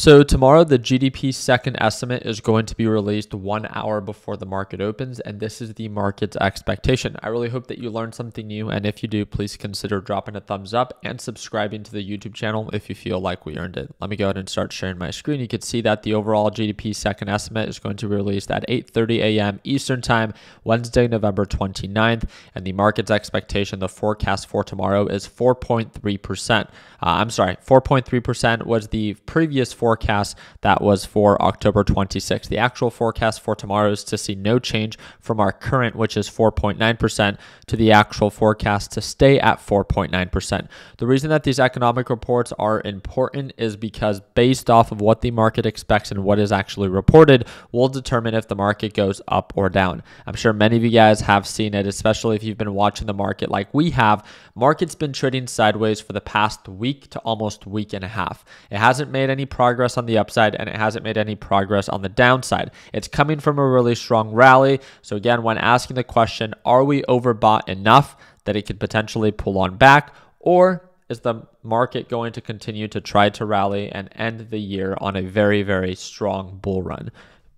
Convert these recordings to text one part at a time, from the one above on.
So, tomorrow, the GDP second estimate is going to be released one hour before the market opens, and this is the market's expectation. I really hope that you learned something new, and if you do, please consider dropping a thumbs up and subscribing to the YouTube channel if you feel like we earned it. Let me go ahead and start sharing my screen. You can see that the overall GDP second estimate is going to be released at 8:30 a.m. Eastern Time, Wednesday, November 29th, and the market's expectation, the forecast for tomorrow is 4.3%. Uh, I'm sorry, 4.3% was the previous forecast that was for October 26th. The actual forecast for tomorrow is to see no change from our current, which is 4.9%, to the actual forecast to stay at 4.9%. The reason that these economic reports are important is because based off of what the market expects and what is actually reported, will determine if the market goes up or down. I'm sure many of you guys have seen it, especially if you've been watching the market like we have. Market's been trading sideways for the past week to almost week and a half. It hasn't made any progress progress on the upside and it hasn't made any progress on the downside. It's coming from a really strong rally. So, again, when asking the question, are we overbought enough that it could potentially pull on back? Or is the market going to continue to try to rally and end the year on a very, very strong bull run?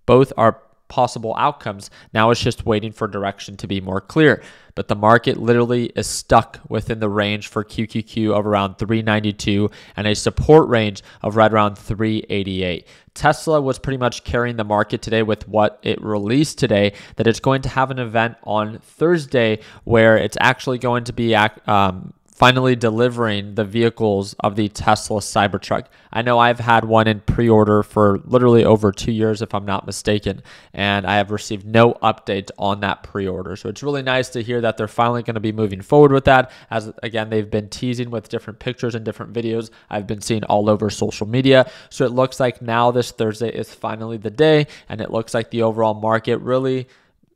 Both are possible outcomes. Now it's just waiting for direction to be more clear. But the market literally is stuck within the range for QQQ of around 392 and a support range of right around 388. Tesla was pretty much carrying the market today with what it released today, that it's going to have an event on Thursday where it's actually going to be um, finally delivering the vehicles of the Tesla Cybertruck. I know I've had one in pre order for literally over two years, if I'm not mistaken, and I have received no update on that pre order. So it's really nice to hear that they're finally going to be moving forward with that. As again, they've been teasing with different pictures and different videos I've been seeing all over social media. So it looks like now this Thursday is finally the day, and it looks like the overall market really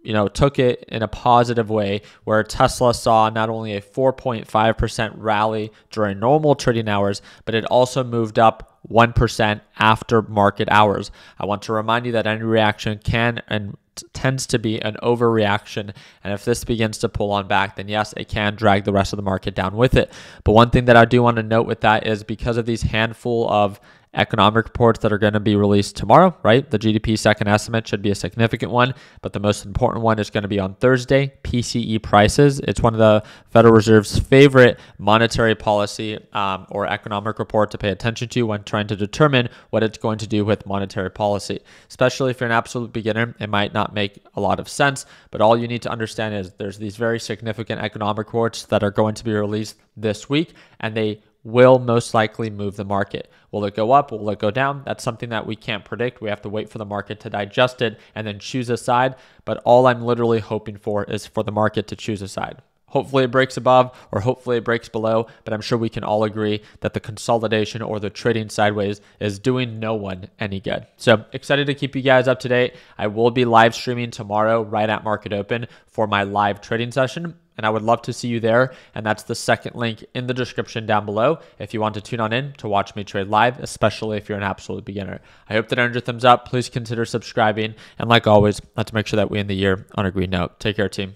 you know, took it in a positive way where Tesla saw not only a 4.5% rally during normal trading hours, but it also moved up 1% after market hours. I want to remind you that any reaction can and tends to be an overreaction. And if this begins to pull on back, then yes, it can drag the rest of the market down with it. But one thing that I do want to note with that is because of these handful of economic reports that are going to be released tomorrow, right? The GDP second estimate should be a significant one, but the most important one is going to be on Thursday PCE prices. It's one of the Federal Reserve's favorite monetary policy um, or economic report to pay attention to when trying to determine what it's going to do with monetary policy. Especially if you're an absolute beginner, it might not make a lot of sense, but all you need to understand is there's these very significant economic reports that are going to be released this week, and they will most likely move the market. Will it go up? Will it go down? That's something that we can't predict. We have to wait for the market to digest it and then choose a side. But all I'm literally hoping for is for the market to choose a side. Hopefully it breaks above or hopefully it breaks below, but I'm sure we can all agree that the consolidation or the trading sideways is doing no one any good. So excited to keep you guys up to date. I will be live streaming tomorrow right at market open for my live trading session and I would love to see you there. And that's the second link in the description down below if you want to tune on in to watch me trade live, especially if you're an absolute beginner. I hope that earned your thumbs up. Please consider subscribing. And like always, let's make sure that we end the year on a green note. Take care, team.